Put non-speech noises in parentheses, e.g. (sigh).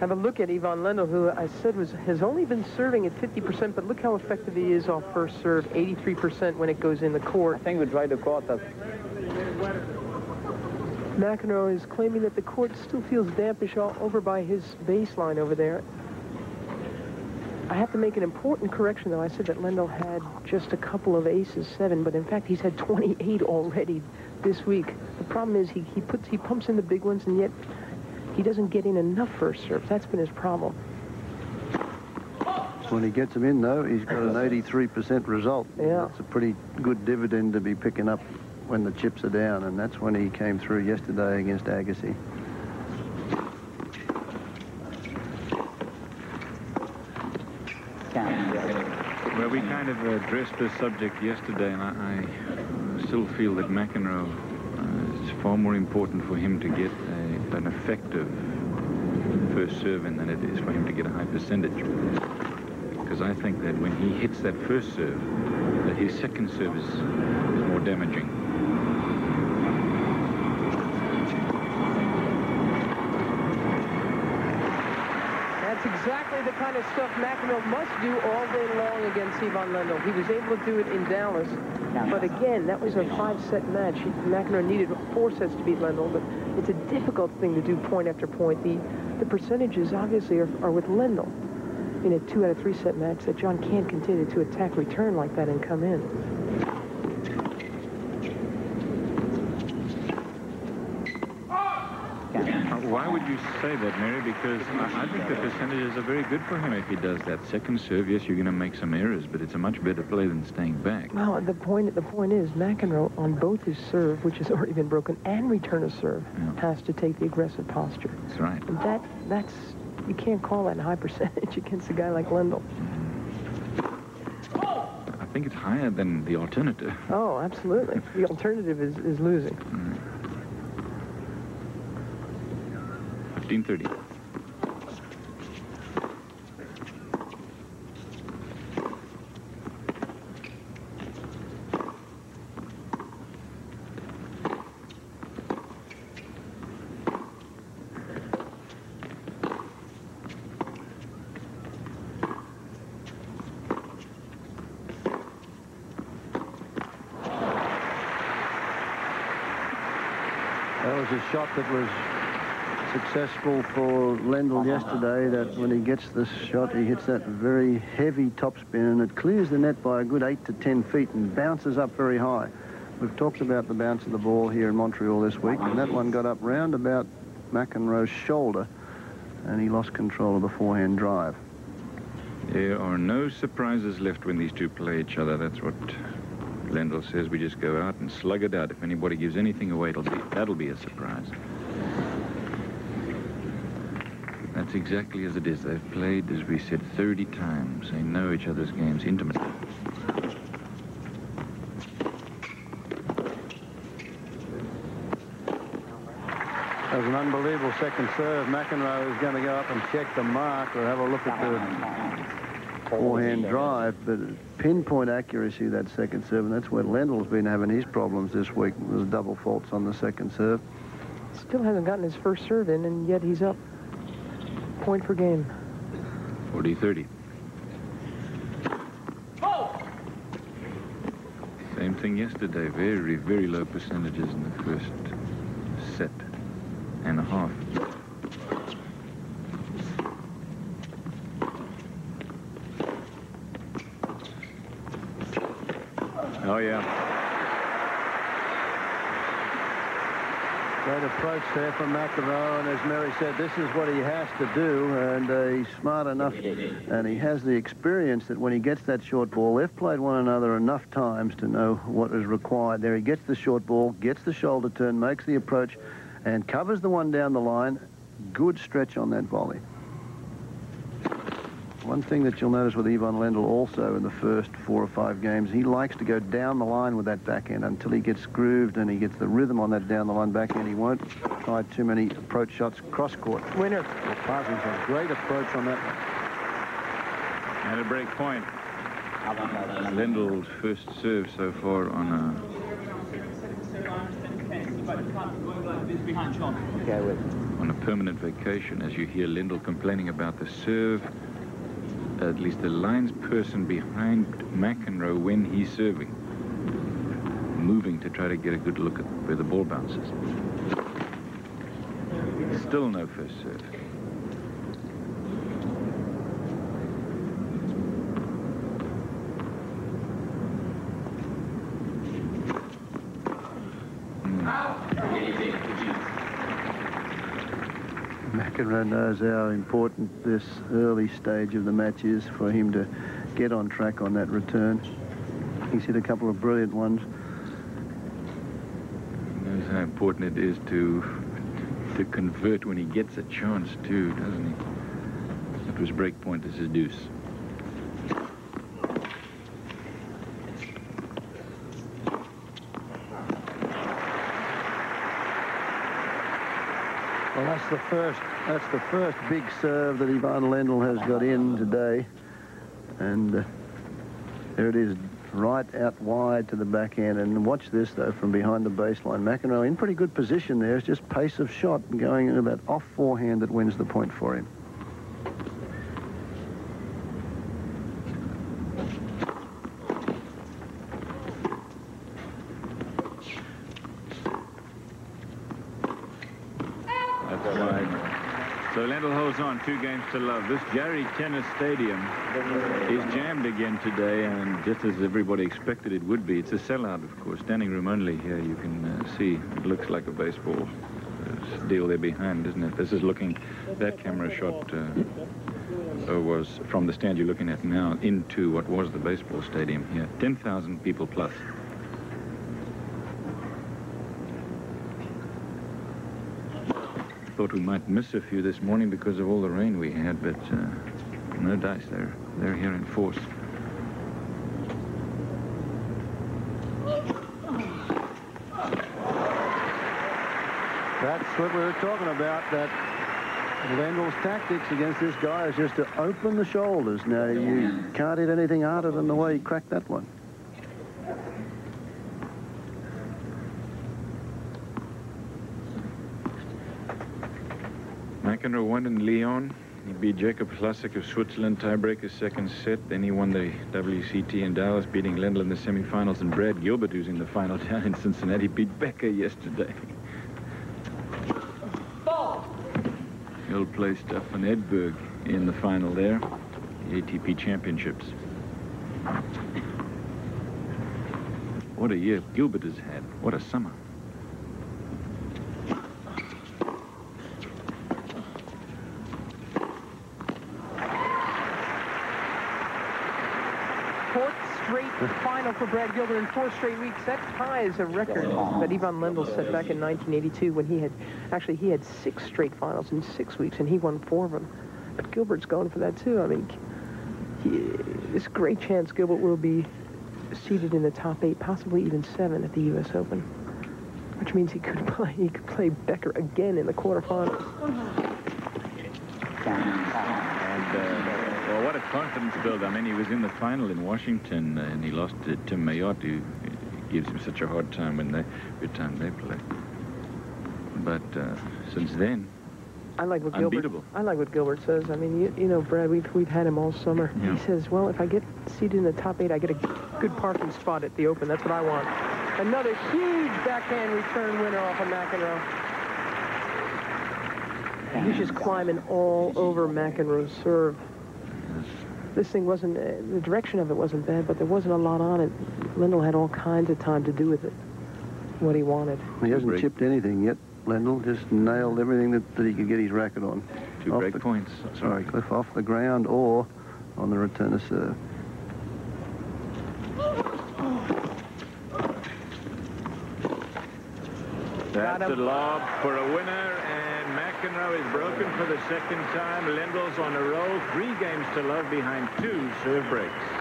Have a look at Ivan Lendl, who I said was has only been serving at 50%, but look how effective he is off first serve, 83% when it goes in the court. I think we try to court that. McEnroe is claiming that the court still feels dampish all over by his baseline over there. I have to make an important correction, though. I said that Lendl had just a couple of aces, seven, but in fact, he's had 28 already this week. The problem is he, he puts he pumps in the big ones, and yet he doesn't get in enough first serves. That's been his problem. When he gets them in, though, he's got an 83% result. Yeah. It's a pretty good dividend to be picking up when the chips are down, and that's when he came through yesterday against Agassi. Well, we kind of addressed this subject yesterday, and I, I still feel that McEnroe, uh, it's far more important for him to get a, an effective first serve in than it is for him to get a high percentage. Because I think that when he hits that first serve, that his second serve is, is more damaging. That's exactly the kind of stuff McEnroe must do all day long against Ivan Lendl. He was able to do it in Dallas. But again, that was a five-set match. McEnroe needed four sets to beat Lendl, but it's a difficult thing to do point after point. The, the percentages, obviously, are, are with Lendl in a two out of three set match that John can't continue to attack return like that and come in. Uh, Why would you say that, Mary? Because I, I think the percentages are very good for him if he does that. Second serve, yes, you're going to make some errors, but it's a much better play than staying back. Well, the point the point is McEnroe on both his serve, which has (laughs) already been broken, and return of serve, Yeah. has to take the aggressive posture. That's right. And that that's you can't call that a high (laughs) percentage against a guy like Lendl. I think it's higher than the alternative. Oh, absolutely. The alternative is, is losing. 1530. That was a shot that was successful for Lendl yesterday, that when he gets this shot, he hits that very heavy topspin, and it clears the net by a good 8 to 10 feet and bounces up very high. We've talked about the bounce of the ball here in Montreal this week, and that one got up round about McEnroe's shoulder, and he lost control of the forehand drive. There are no surprises left when these two play each other. That's what Lendl says. We just go out and slug it out. If anybody gives anything away, it'll be, that'll be a surprise. That's exactly as it is. They've played, as we said, 30 times. They know each other's games intimately. That was an unbelievable second serve. McEnroe is going to go up and check the mark or have a look at the forehand drive, but pinpoint accuracy, that second serve, and that's where Lendl's been having his problems this week. There's double faults on the second serve. Still hasn't gotten his first serve in, and yet he's up point per game. 40-30. Same thing yesterday. Very, very low percentages in the first set and a half. Oh, yeah. Great approach there from McEnroe, and as Mary said, this is what he has to do, and uh, he's smart enough, and he has the experience that when he gets that short ball, they've played one another enough times to know what is required. There he gets the short ball, gets the shoulder turn, makes the approach, and covers the one down the line. Good stretch on that volley. One thing that you'll notice with Ivan Lendl also in the first four or five games, he likes to go down the line with that backhand until he gets grooved and he gets the rhythm on that down the line backhand. He won't try too many approach shots cross court. Winner. Well, Parsons a great approach on that one. And a break point. Lendl's first serve so far on uh, Okay, wait. on a permanent vacation as you hear Lendl complaining about the serve. At least the lines person behind McEnroe when he's serving. Moving to try to get a good look at where the ball bounces. Still no first serve. Hmm. McEnroe knows how important this early stage of the match is for him to get on track on that return. He's hit a couple of brilliant ones. He knows how important it is to to convert when he gets a chance too, doesn't he? That was break point, this is deuce. Well, that's the first. That's the first big serve that Ivan Lendl has got in today, and uh, there it is, right out wide to the backhand. And watch this though from behind the baseline. McEnroe in pretty good position there. It's just pace of shot going into that off forehand that wins the point for him. So Lendl holds on, two games to love. This Jarry Tennis Stadium is jammed again today, and just as everybody expected it would be, it's a sellout, of course. Standing room only here, you can uh, see it looks like a baseball uh, deal there behind, isn't it? This is looking, that camera shot uh, uh was from the stand you're looking at now into what was the baseball stadium here. 10,000 people plus. Thought we might miss a few this morning because of all the rain we had, but uh, no dice. They're, they're here in force. That's what we were talking about, that Lendl's tactics against this guy is just to open the shoulders. Now, you can't hit anything harder than the way he cracked that one. McEnroe won in Lyon. He beat Jakob Hlasek of Switzerland, tiebreaker second set. Then he won the WCT in Dallas, beating Lendl in the semifinals. And Brad Gilbert, who's in the final down in Cincinnati, beat Becker yesterday. Ball. He'll play Stefan Edberg in the final there, the ATP Championships. What a year Gilbert has had. What a summer. Final for Brad Gilbert in four straight weeks. That ties a record that Ivan Lendl set back in 1982 when he had, actually he had six straight finals in six weeks and he won four of them. But Gilbert's going for that too. I mean, he, this great chance Gilbert will be seated in the top eight, possibly even seven at the U.S. Open, which means he could (laughs) play, he could play Becker again in the quarterfinals. And, uh, well, what a confidence build. I mean, he was in the final in Washington, and he lost to Tim Mayotte, who gives him such a hard time when they, every time they play. But uh, since then, I like what unbeatable. Gilbert. I like what Gilbert says. I mean, you, you know, Brad, we've we've had him all summer. Yeah. He says, well, if I get seated in the top eight, I get a good parking spot at the Open. That's what I want. Another huge backhand return winner off of McEnroe. He's just climbing all over McEnroe's serve this thing wasn't, uh, the direction of it wasn't bad, but there wasn't a lot on it. Lendl had all kinds of time to do with it, what he wanted. He hasn't break. chipped anything yet. Lendl just nailed everything that, that he could get his racket on. Two off break the, points. Sorry, Cliff, off the ground or on the return of serve. That's a lob for a winner, McEnroe is broken for the second time. Lendl's on a roll. Three games to love behind two serve breaks.